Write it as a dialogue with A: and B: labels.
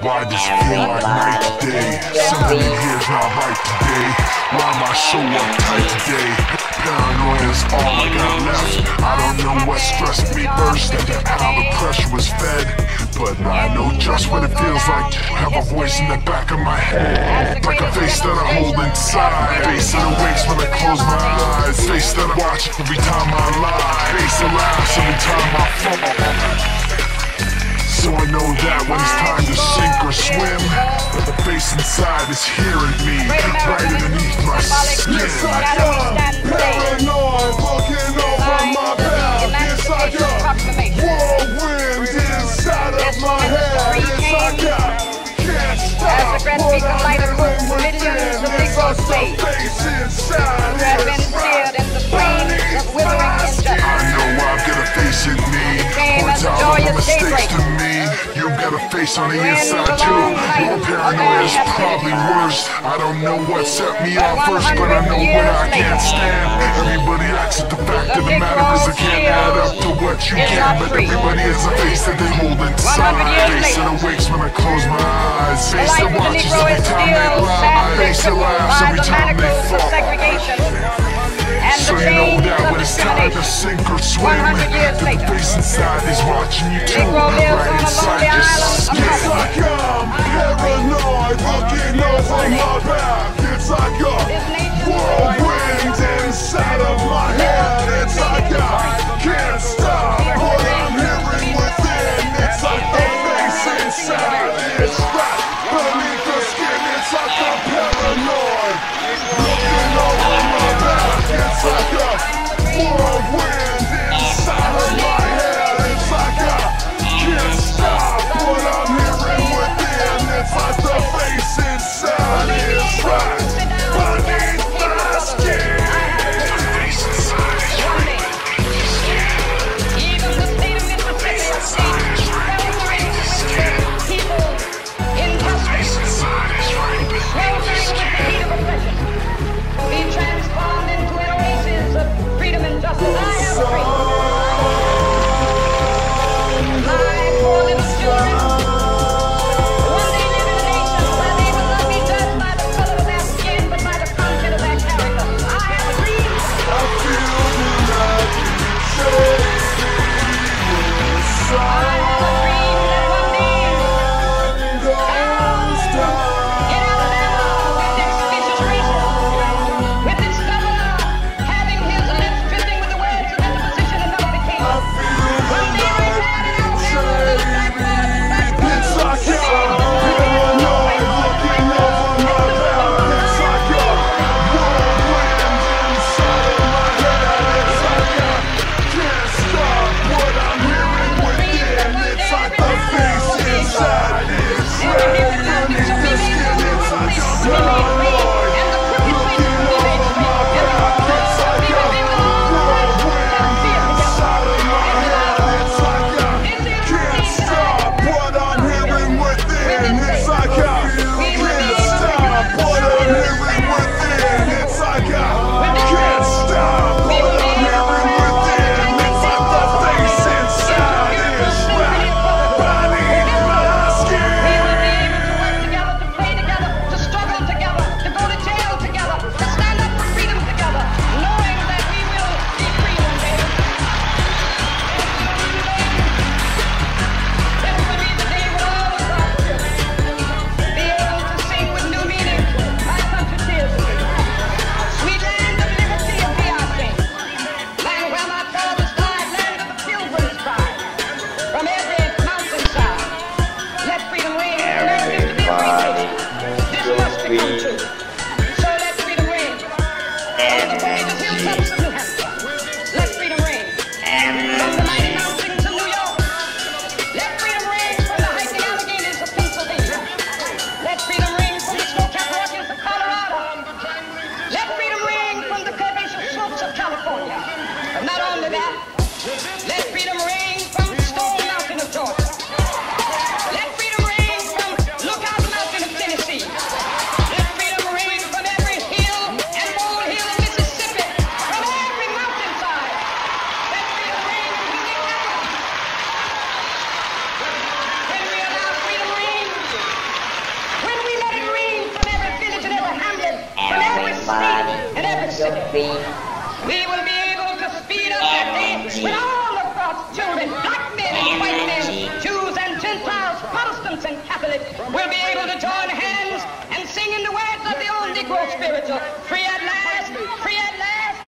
A: Why it feel like night today? Something in here's not right today. Why am I so uptight today? Paranoia is all I got left. I don't know what stressed me first and how the pressure was fed. But I know just what it feels like to have a voice in the back of my head. Like a face that I hold inside. Face that awakes when I close my eyes. Face that I watch every time I lie. Face that laughs every time I fall. So I know that when it's time to sink or swim, the face inside is hearing me right underneath my skin.
B: Paranoid, looking over my
A: got on the inside too. Your paranoia is probably worse. I don't know what set me off first, but I know what I can't stand. Everybody acts at the fact of the matter is I can't add up to what you can. But everybody has a face that they hold inside.
C: 100
A: Face that awakes when I close my eyes. Face that watches every time they lie. Face that laughs every time they fall. That
C: of
A: when to sink or swim,
C: 100 years
A: that the face inside is watching you too, right inside
C: lonely
A: your
C: island.
A: skin.
C: In every city. We will be able to speed up that day when all of God's children, black men and white men, Jews and Gentiles, Protestants and Catholics, will be able to join hands and sing in the words of the old Negro spiritual.